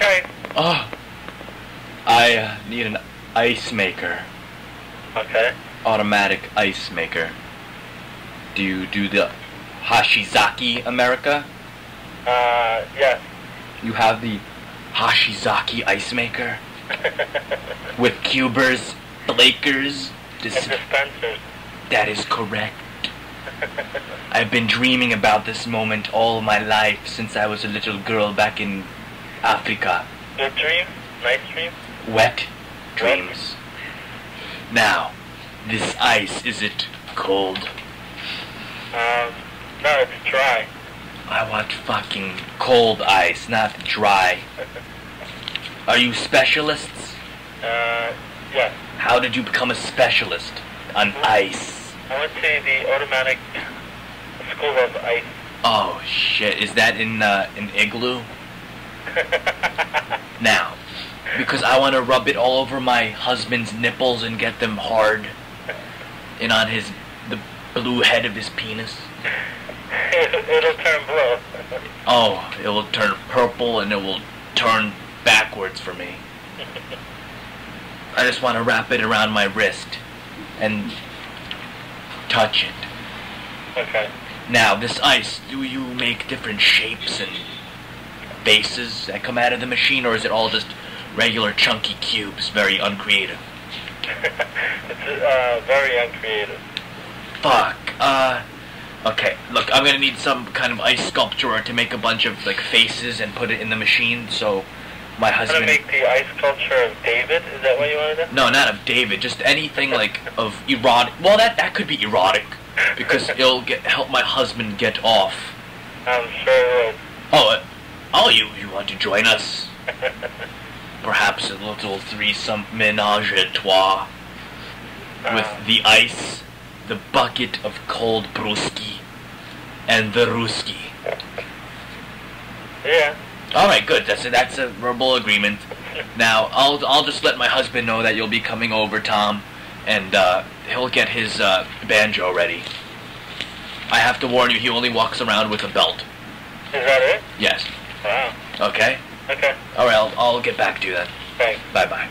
Okay. Oh, I uh, need an ice maker, Okay. automatic ice maker. Do you do the Hoshizaki America? Uh, yes. You have the Hoshizaki ice maker with cubers, blakers. Dis- dispensers. that is correct. I've been dreaming about this moment all my life since I was a little girl back in Africa. Good dream? Nice dream? Wet dreams. Now, this ice, is it cold? Um, no, it's dry. I want fucking cold ice, not dry. Are you specialists? Uh, yes. How did you become a specialist on ice? I went to the automatic school of ice. Oh shit, is that in uh, in igloo? Now, because I want to rub it all over my husband's nipples and get them hard, and on his the blue head of his penis. it'll, turn blue. Oh, it will turn purple and it will turn backwards for me. I just want to wrap it around my wrist and touch it. okay. Now, this ice, do you make different shapes and faces that come out of the machine, or is it all just regular chunky cubes, very uncreative? it's uh, very uncreative. Fuck. Uh. Okay. Look, I'm gonna need some kind of ice sculpture to make a bunch of like faces and put it in the machine. So, my I'm gonna make the ice sculpture of David. Is that what you want to do? No, not of David. Just anything like of erotic. Well, that that could be erotic because it'll get help my husband get off. I'm sure it Oh, uh, oh, you you want to join us? Perhaps a little threesome menage a trois with the ice, the bucket of cold brewski, and the ruski. yeah. All right, good. That's a, that's a verbal agreement. Now I'll I'll just let my husband know that you'll be coming over, Tom, and uh, he'll get his uh, banjo ready. I have to warn you, he only walks around with a belt. Is that it? Yes. Wow. Okay. Okay. All right. I'll, I'll get back to you then. Thanks. Bye bye.